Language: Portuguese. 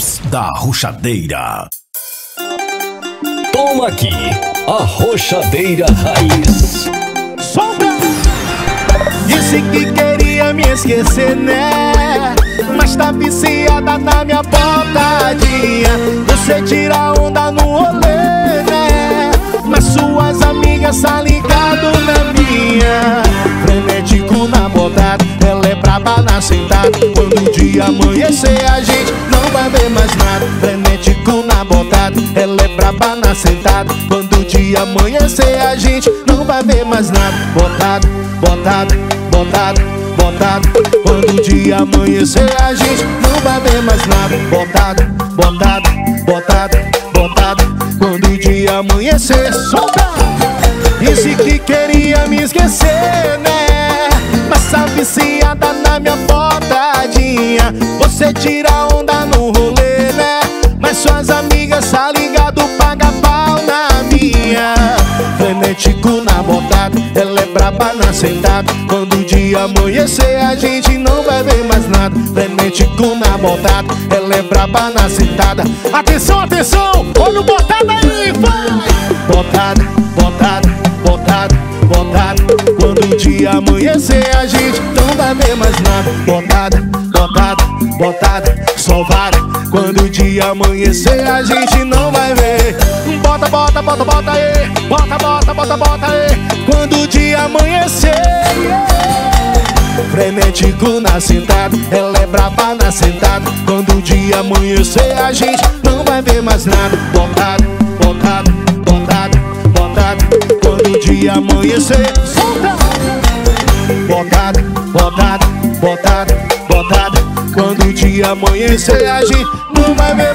Drops da Rochadeira. Toma aqui, a Rochadeira Raiz. Sombra! Disse que queria me esquecer, né? Mas tá viciada na minha botadinha Você tira onda no rolê, né? Mas suas amigas tá ligado na minha Frenético na botada Ela é braba na sentada Quando o dia amanhecer a gente vai ver mais nada. Frenético na botada Ela é braba na sentada Quando o dia amanhecer a gente não vai ver mais nada. Botada, botada, botada, botada Quando o dia amanhecer a gente não vai ver mais nada. Botada, botada, botada, botada Quando o dia amanhecer, solta Disse que queria me esquecer, né? Mas tá viciada na minha botadinha. Você tira onda Frenético na botada, ela é braba na sentada Quando o dia amanhecer a gente não vai ver mais nada. Frenético na botada, ela é braba na sentada. Atenção, atenção, olha o botada aí, vai! Botada, botada, botada, botada Quando o dia amanhecer a gente não vai ver mais nada. Botada, botada, botada, só vara Quando o dia amanhecer a gente não vai Bota, bota, bota, aí. Bota, bota, bota, bota aí. Quando o dia amanhecer Frenético na sentada Ela é braba na sentada Quando o dia amanhecer a gente não vai ver mais nada. Botada, botada, botada, botada Quando o dia amanhecer Solta! Botada, botada, botada, botada Quando o dia amanhecer a gente não vai ver